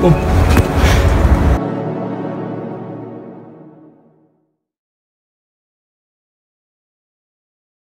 我